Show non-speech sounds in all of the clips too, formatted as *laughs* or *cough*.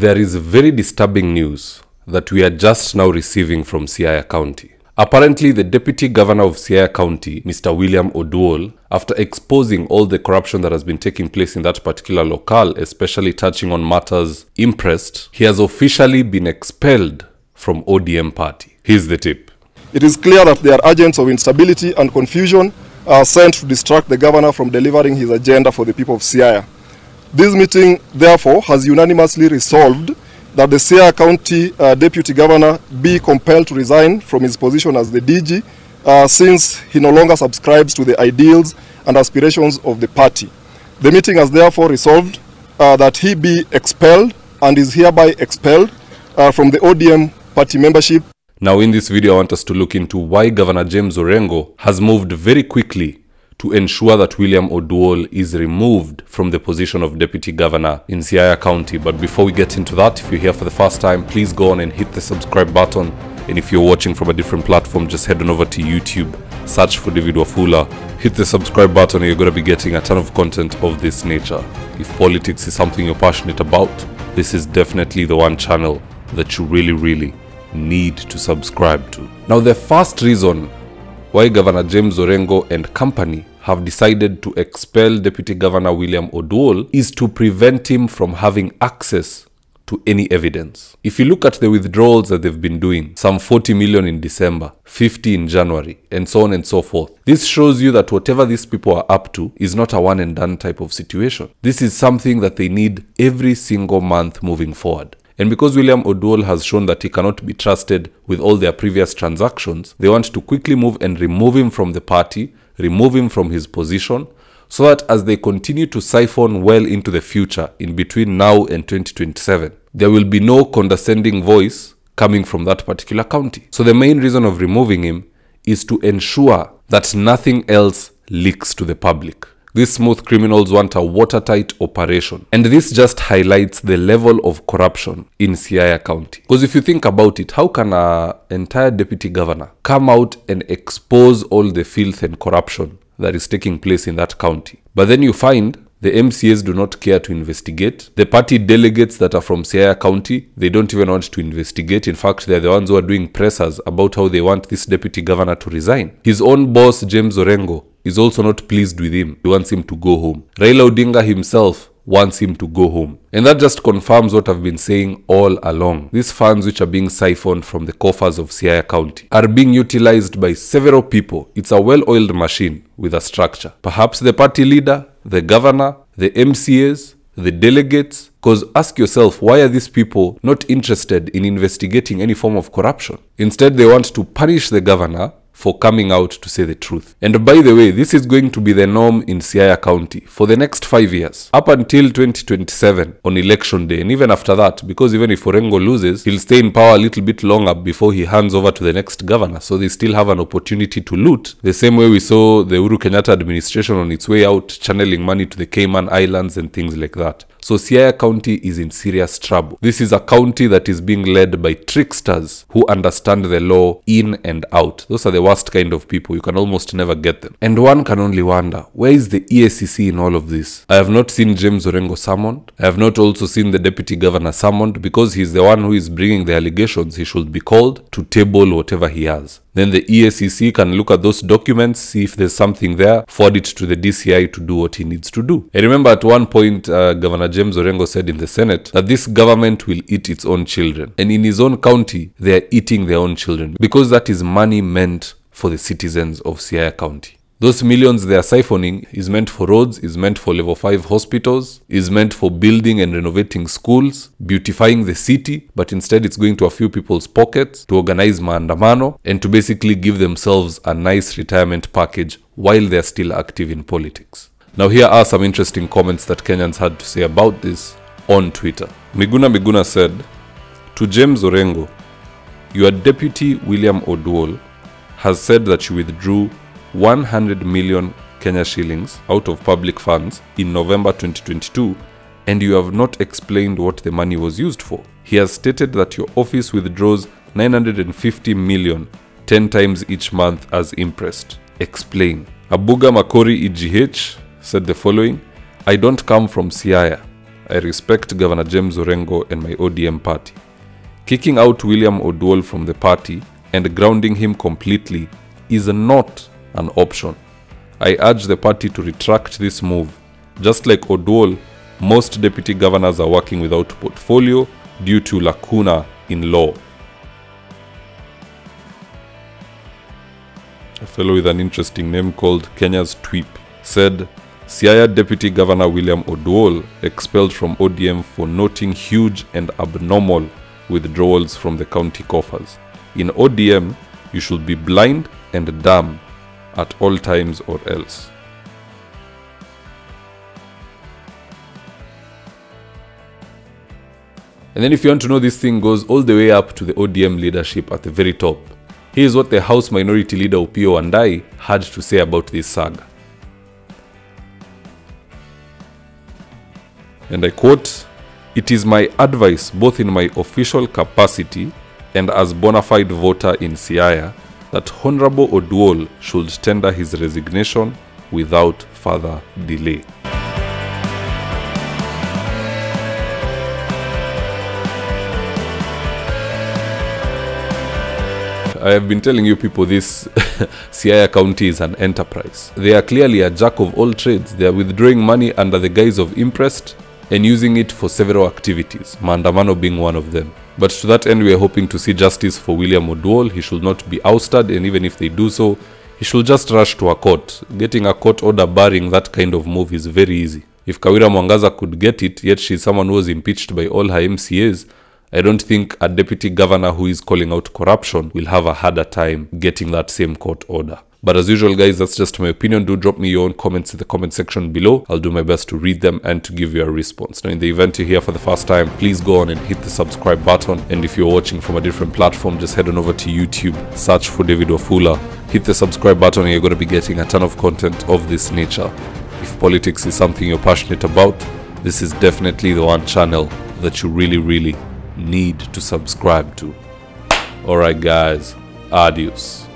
There is very disturbing news that we are just now receiving from Siaya County. Apparently, the Deputy Governor of Siaya County, Mr. William Oduol, after exposing all the corruption that has been taking place in that particular locale, especially touching on matters imprest, he has officially been expelled from ODM party. Here's the tip. It is clear that there are agents of instability and confusion are sent to distract the governor from delivering his agenda for the people of Siaya. This meeting, therefore, has unanimously resolved that the Siaya County uh, Deputy Governor be compelled to resign from his position as the DG uh, since he no longer subscribes to the ideals and aspirations of the party. The meeting has therefore resolved uh, that he be expelled and is hereby expelled uh, from the ODM party membership Now, in this video, I want us to look into why Governor James Orengo has moved very quickly to ensure that William Oduol is removed from the position of Deputy Governor in Siaya County. But before we get into that, if you're here for the first time, please go on and hit the subscribe button. And if you're watching from a different platform, just head on over to YouTube, search for David Wafula, hit the subscribe button, and you're going to be getting a ton of content of this nature. If politics is something you're passionate about, this is definitely the one channel that you really, really need to subscribe to. Now, the first reason why Governor James Orengo and company have decided to expel Deputy Governor William Oduol is to prevent him from having access to any evidence. If you look at the withdrawals that they've been doing, some 40 million in December, 50 in January, and so on and so forth, this shows you that whatever these people are up to is not a one and done type of situation. This is something that they need every single month moving forward. And because William Oduol has shown that he cannot be trusted with all their previous transactions, they want to quickly move and remove him from the party, remove him from his position, so that as they continue to siphon well into the future in between now and 2027, there will be no condescending voice coming from that particular county. So the main reason of removing him is to ensure that nothing else leaks to the public. These smooth criminals want a watertight operation. And this just highlights the level of corruption in Siaya County. Because if you think about it, how can a entire deputy governor come out and expose all the filth and corruption that is taking place in that county? But then you find the MCAs do not care to investigate. The party delegates that are from Siaya County, they don't even want to investigate. In fact, they're the ones who are doing pressers about how they want this deputy governor to resign. His own boss, James Orengo, is also not pleased with him. He wants him to go home. Raila Odinga himself wants him to go home. And that just confirms what I've been saying all along. These funds which are being siphoned from the coffers of Siaya County are being utilized by several people. It's a well-oiled machine with a structure. Perhaps the party leader, the governor, the MCAs, the delegates, because ask yourself, why are these people not interested in investigating any form of corruption? Instead, they want to punish the governor for coming out to say the truth. And by the way, this is going to be the norm in Siaya County for the next five years, up until 2027 on election day. And even after that, because even if Orengo loses, he'll stay in power a little bit longer before he hands over to the next governor. So they still have an opportunity to loot. The same way we saw the Uru Kenyatta administration on its way out, channeling money to the Cayman Islands and things like that. So Siaya County is in serious trouble. This is a county that is being led by tricksters who understand the law in and out. Those are the worst kind of people. You can almost never get them. And one can only wonder, where is the EACC in all of this? I have not seen James Orengo summoned. I have not also seen the deputy governor summoned because he is the one who is bringing the allegations. He should be called to table whatever he has. Then the EACC can look at those documents, see if there's something there, forward it to the DCI to do what he needs to do. I remember at one point, uh, Governor James Orengo said in the Senate that this government will eat its own children. And in his own county, they are eating their own children because that is money meant for the citizens of Siaya County. Those millions they are siphoning is meant for roads, is meant for level 5 hospitals, is meant for building and renovating schools, beautifying the city, but instead it's going to a few people's pockets to organize maandamano and to basically give themselves a nice retirement package while they're still active in politics. Now here are some interesting comments that Kenyans had to say about this on Twitter. Miguna Miguna said, To James Orengo, your deputy William Oduol has said that you withdrew 100 million Kenya shillings out of public funds in November 2022 and you have not explained what the money was used for. He has stated that your office withdraws 950 million 10 times each month as imprest. Explain. Abuga Makori EGH said the following I don't come from Siaya. I respect Governor James Orengo and my ODM party. Kicking out William Oduol from the party and grounding him completely is not an option. I urge the party to retract this move. Just like Oduol, most deputy governors are working without portfolio due to lacuna in law. A fellow with an interesting name called Kenya's Tweep said Siaya Deputy Governor William Oduol expelled from ODM for noting huge and abnormal withdrawals from the county coffers. In ODM, you should be blind and dumb at all times or else. And then if you want to know this thing goes all the way up to the ODM leadership at the very top. Here's what the House Minority Leader Opiyo Wandayi had to say about this saga. And I quote, It is my advice, both in my official capacity and as bona fide voter in Siaya, that Honorable Oduol should tender his resignation without further delay. I have been telling you people this *laughs* Siaya County is an enterprise. They are clearly a jack of all trades. They are withdrawing money under the guise of interest and using it for several activities, Maandamano being one of them. But to that end, we are hoping to see justice for William Oduol. He should not be ousted, and even if they do so, he should just rush to a court. Getting a court order barring that kind of move is very easy. If Kawira Mwangaza could get it, yet she's someone who was impeached by all her MCAs, I don't think a deputy governor who is calling out corruption will have a harder time getting that same court order. But as usual, guys, that's just my opinion. Do drop me your own comments in the comment section below. I'll do my best to read them and to give you a response. Now, in the event you're here for the first time, please go on and hit the subscribe button. And if you're watching from a different platform, just head on over to YouTube, search for David Wafula, hit the subscribe button, and you're going to be getting a ton of content of this nature. If politics is something you're passionate about, this is definitely the one channel that you really, really need to subscribe to. Alright, guys, adios.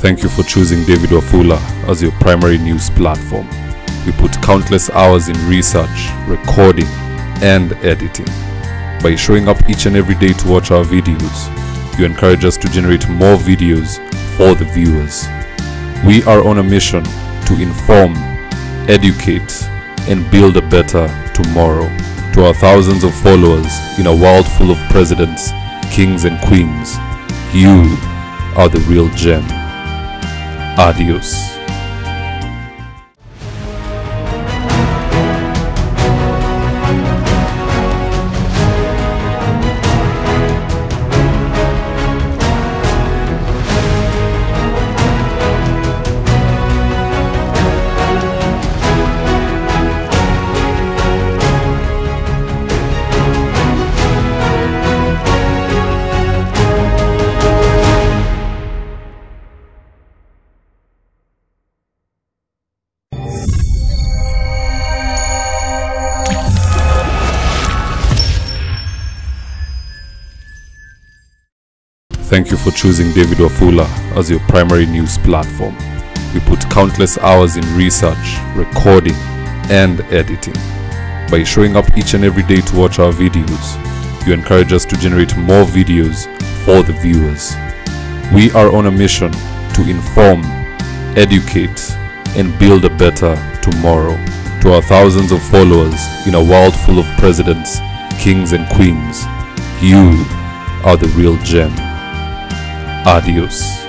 Thank you for choosing David Wafula as your primary news platform. We put countless hours in research, recording, and editing. By showing up each and every day to watch our videos, you encourage us to generate more videos for the viewers. We are on a mission to inform, educate, and build a better tomorrow. To our thousands of followers in a world full of presidents, kings, and queens, you are the real gem. Adios. Thank you for choosing David Wafula as your primary news platform. We put countless hours in research, recording, and editing. By showing up each and every day to watch our videos, you encourage us to generate more videos for the viewers. We are on a mission to inform, educate, and build a better tomorrow. To our thousands of followers in a world full of presidents, kings, and queens, you are the real gem. Adios.